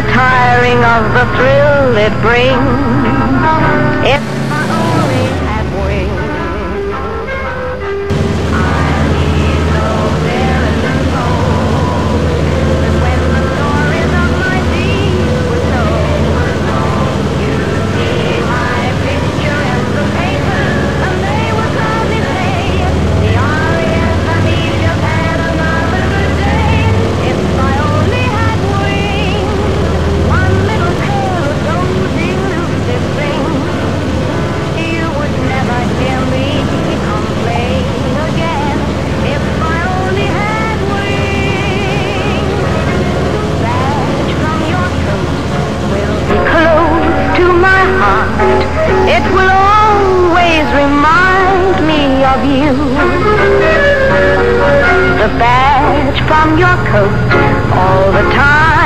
never tiring of the thrill it brings. It's will always remind me of you. The badge from your coat all the time.